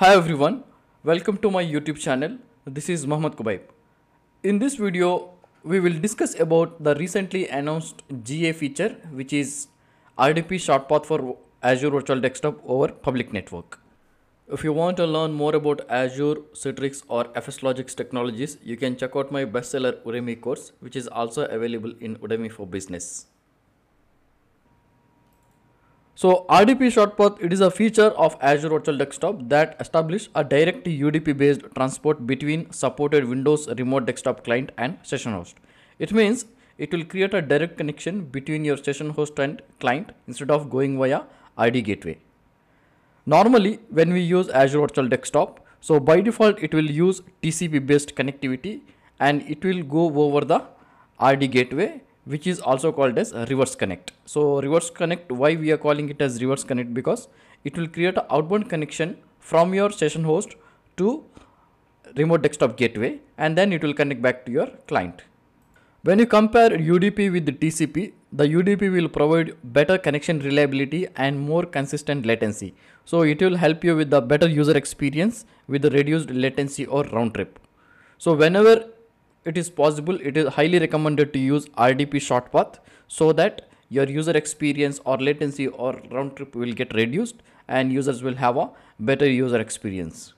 Hi everyone, welcome to my YouTube channel. This is Mohammad Kubaib. In this video, we will discuss about the recently announced GA feature which is RDP short path for Azure Virtual Desktop over public network. If you want to learn more about Azure, Citrix or FS Logix technologies, you can check out my bestseller Udemy course which is also available in Udemy for Business. So RDP short path it is a feature of Azure Virtual Desktop that establish a direct UDP based transport between supported Windows remote desktop client and session host. It means it will create a direct connection between your session host and client instead of going via RD gateway. Normally when we use Azure Virtual Desktop, so by default it will use TCP based connectivity and it will go over the RD gateway which is also called as reverse connect. So reverse connect, why we are calling it as reverse connect because it will create an outbound connection from your session host to remote desktop gateway and then it will connect back to your client. When you compare UDP with the TCP, the UDP will provide better connection reliability and more consistent latency. So it will help you with the better user experience with the reduced latency or round trip. So whenever it is possible it is highly recommended to use RDP short path so that your user experience or latency or round trip will get reduced and users will have a better user experience.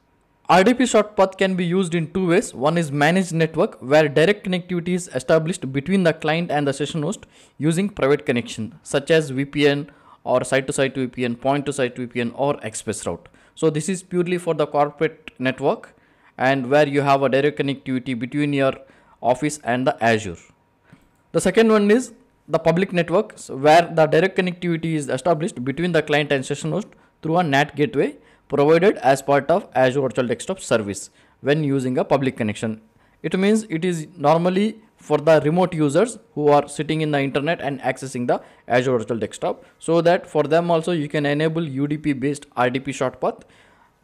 RDP short path can be used in two ways. One is managed network where direct connectivity is established between the client and the session host using private connection such as VPN or site to site VPN, point to site VPN or express route. So this is purely for the corporate network and where you have a direct connectivity between your office and the Azure. The second one is the public networks where the direct connectivity is established between the client and session host through a NAT gateway provided as part of Azure Virtual Desktop service when using a public connection. It means it is normally for the remote users who are sitting in the internet and accessing the Azure Virtual Desktop so that for them also you can enable UDP based RDP short path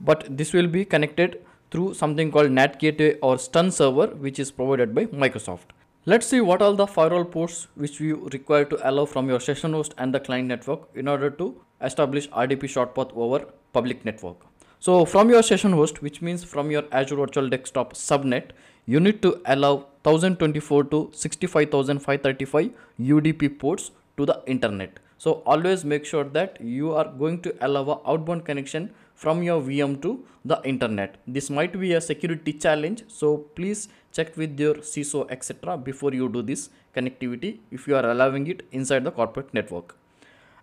but this will be connected through something called NAT gateway or stun server which is provided by Microsoft. Let's see what all the firewall ports which you require to allow from your session host and the client network in order to establish RDP short path over public network. So from your session host which means from your Azure Virtual Desktop subnet you need to allow 1024 to 65535 UDP ports to the internet. So always make sure that you are going to allow a outbound connection from your VM to the internet. This might be a security challenge. So please check with your CISO etc. before you do this connectivity if you are allowing it inside the corporate network.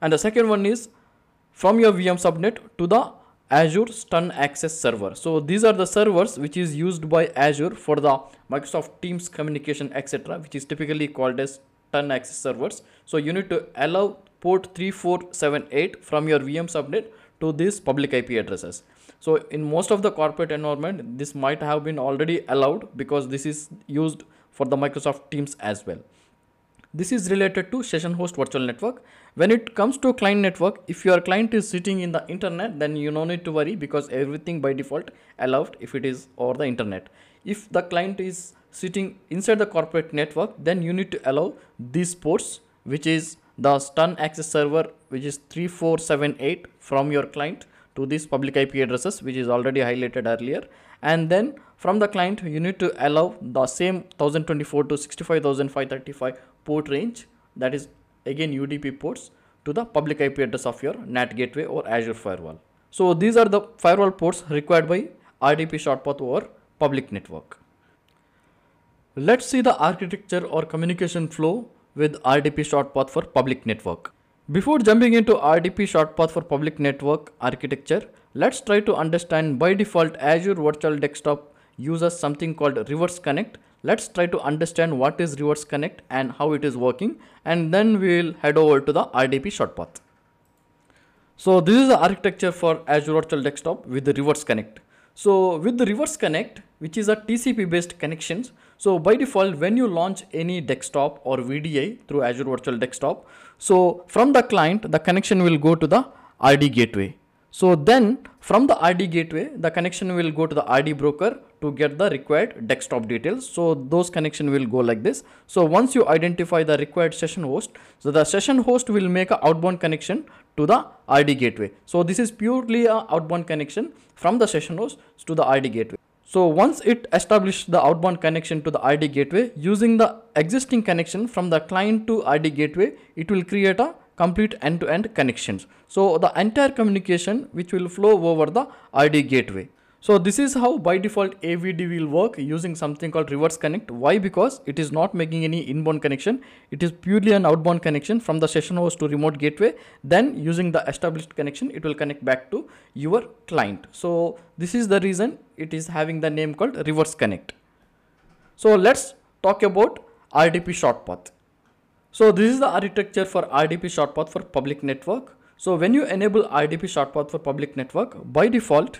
And the second one is from your VM subnet to the Azure Stun Access server. So these are the servers which is used by Azure for the Microsoft Teams communication etc. which is typically called as Stun Access servers. So you need to allow port 3478 from your VM subnet to these public IP addresses. So in most of the corporate environment, this might have been already allowed because this is used for the Microsoft Teams as well. This is related to session host virtual network. When it comes to client network, if your client is sitting in the internet, then you no need to worry because everything by default allowed if it is over the internet. If the client is sitting inside the corporate network, then you need to allow these ports, which is the stun access server which is 3478 from your client to these public IP addresses which is already highlighted earlier and then from the client you need to allow the same 1024 to 65535 port range that is again UDP ports to the public IP address of your NAT gateway or Azure firewall. So these are the firewall ports required by RDP short path over public network. Let's see the architecture or communication flow with RDP short path for public network. Before jumping into RDP short path for public network architecture, let's try to understand by default Azure Virtual Desktop uses something called reverse connect. Let's try to understand what is reverse connect and how it is working and then we'll head over to the RDP short path. So this is the architecture for Azure Virtual Desktop with the reverse connect. So with the reverse connect, which is a TCP based connections. So by default, when you launch any desktop or VDI through Azure Virtual Desktop, so from the client, the connection will go to the RD gateway. So then from the RD gateway, the connection will go to the RD broker to get the required desktop details. So those connection will go like this. So once you identify the required session host, so the session host will make a outbound connection to the RD gateway. So this is purely a outbound connection from the session host to the RD gateway. So once it establishes the outbound connection to the RD gateway using the existing connection from the client to RD gateway, it will create a complete end-to-end connections. So the entire communication which will flow over the RD gateway. So this is how by default AVD will work using something called reverse connect. Why? Because it is not making any inbound connection. It is purely an outbound connection from the session host to remote gateway. Then using the established connection, it will connect back to your client. So this is the reason it is having the name called reverse connect. So let's talk about RDP short path. So this is the architecture for RDP short path for public network. So when you enable RDP short path for public network, by default,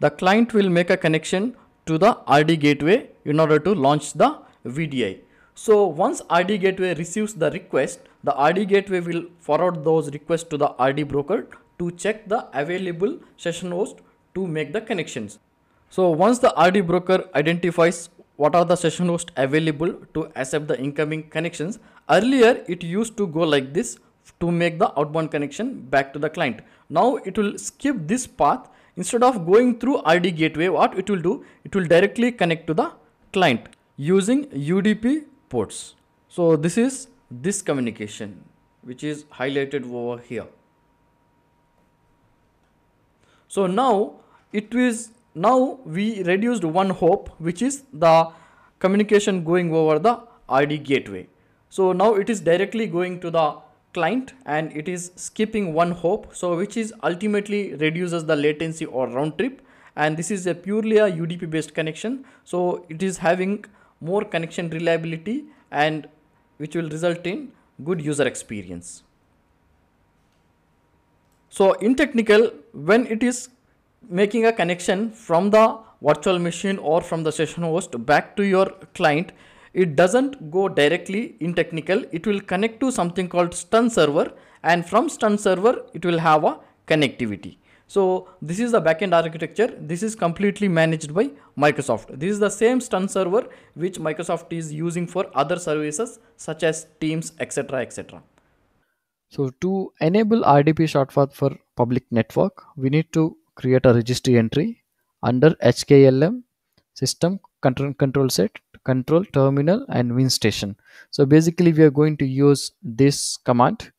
the client will make a connection to the RD gateway in order to launch the VDI. So once RD gateway receives the request, the RD gateway will forward those requests to the RD broker to check the available session host to make the connections. So once the RD broker identifies what are the session hosts available to accept the incoming connections. Earlier, it used to go like this to make the outbound connection back to the client. Now it will skip this path. Instead of going through RD gateway, what it will do, it will directly connect to the client using UDP ports. So this is this communication which is highlighted over here. So now it is now we reduced one hop which is the communication going over the RD gateway. So now it is directly going to the client and it is skipping one hop so which is ultimately reduces the latency or round trip and this is a purely a UDP based connection so it is having more connection reliability and which will result in good user experience. So in technical when it is making a connection from the virtual machine or from the session host back to your client it doesn't go directly in technical. It will connect to something called stun server and from stun server it will have a connectivity. So this is the backend architecture. This is completely managed by microsoft. This is the same stun server which microsoft is using for other services such as teams etc etc so to enable rdp short path for public network we need to create a registry entry under HKLM system control, control set control terminal and win station. So basically we are going to use this command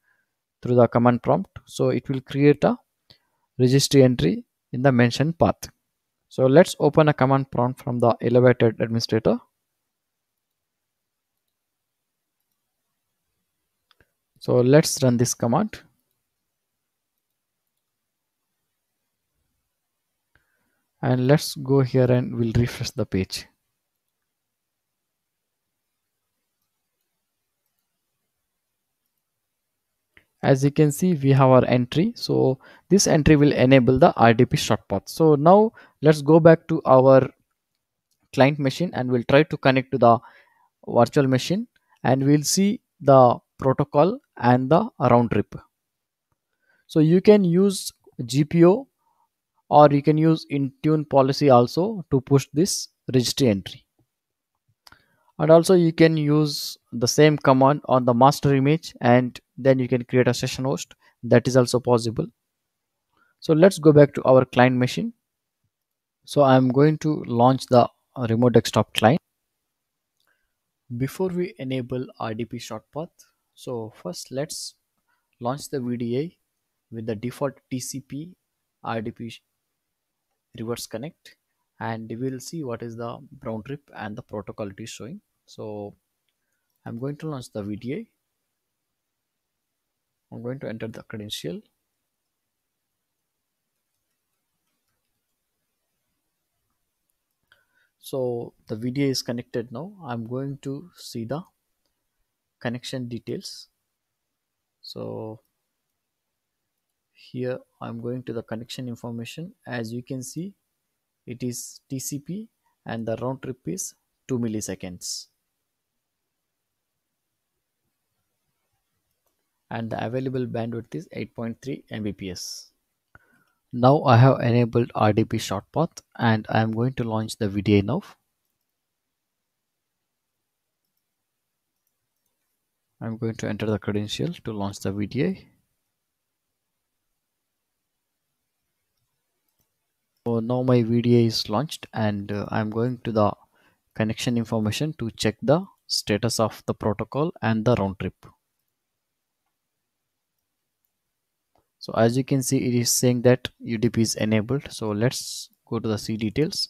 through the command prompt. So it will create a registry entry in the mentioned path. So let's open a command prompt from the elevated administrator. So let's run this command. And let's go here and we'll refresh the page as you can see we have our entry. So this entry will enable the rdp short path so now let's go back to our client machine and we'll try to connect to the virtual machine and we'll see the protocol and the round trip. So you can use gpo or you can use intune policy also to push this registry entry. And also you can use the same command on the master image and then you can create a session host. That is also possible. So let's go back to our client machine. So i'm going to launch the remote desktop client. Before we enable rdp short path so first let's launch the vda with the default tcp rdp reverse connect and we'll see what is the round trip and the protocol it is showing. So i'm going to launch the vda i'm going to enter the credential. So the VDA is connected now. I'm going to see the connection details. So here I'm going to the connection information. As you can see it is TCP and the round trip is 2 milliseconds and the available bandwidth is 8.3 Mbps Now I have enabled RDP short path and I am going to launch the VDA now. I'm going to enter the credential to launch the VDA. So now my VDA is launched and uh, I'm going to the connection information to check the status of the protocol and the round trip. So as you can see it is saying that UDP is enabled. So let's go to the C details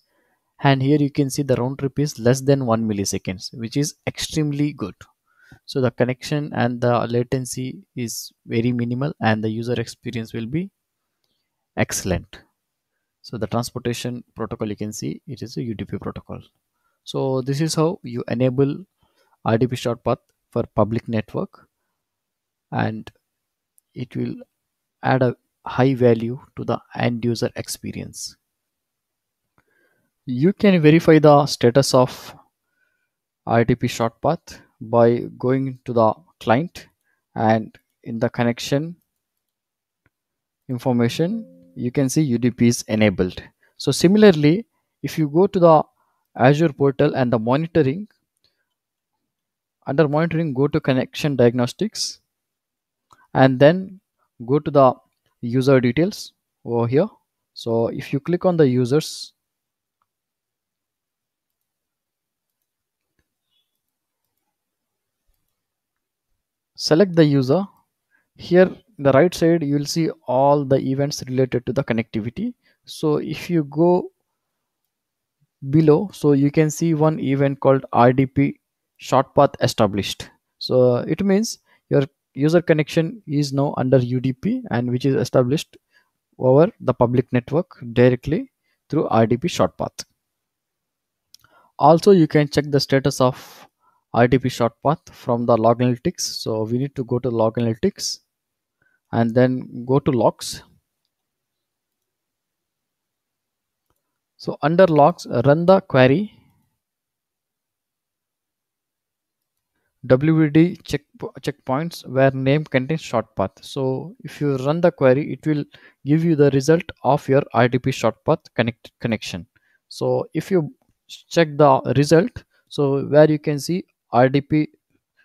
and here you can see the round trip is less than 1 milliseconds which is extremely good. So the connection and the latency is very minimal and the user experience will be excellent so the transportation protocol you can see it is a udp protocol so this is how you enable rdp short path for public network and it will add a high value to the end user experience you can verify the status of RDP short path by going to the client and in the connection information you can see UDP is enabled. So similarly, if you go to the Azure portal and the monitoring, under monitoring, go to connection diagnostics and then go to the user details over here. So if you click on the users, select the user. Here the right side you will see all the events related to the connectivity so if you go below so you can see one event called rdp short path established so it means your user connection is now under udp and which is established over the public network directly through rdp short path also you can check the status of rdp short path from the log analytics. So we need to go to log analytics and then go to logs. So under logs run the query wd check checkpoints where name contains short path. So if you run the query it will give you the result of your rdp short path connect connection. So if you check the result so where you can see rdp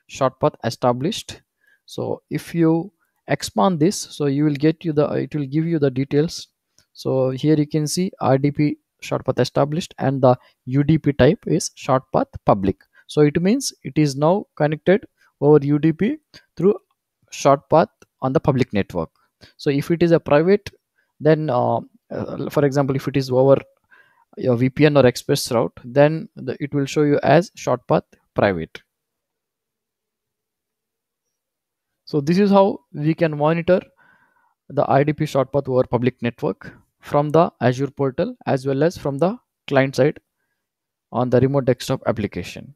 short path established. So if you expand this so you will get you the it will give you the details. So here you can see rdp short path established and the udp type is short path public so it means it is now connected over udp through short path on the public network so if it is a private then uh, uh, for example if it is over your vpn or express route then the, it will show you as short path private so this is how we can monitor the RDP short path over public network from the Azure portal as well as from the client side on the remote desktop application.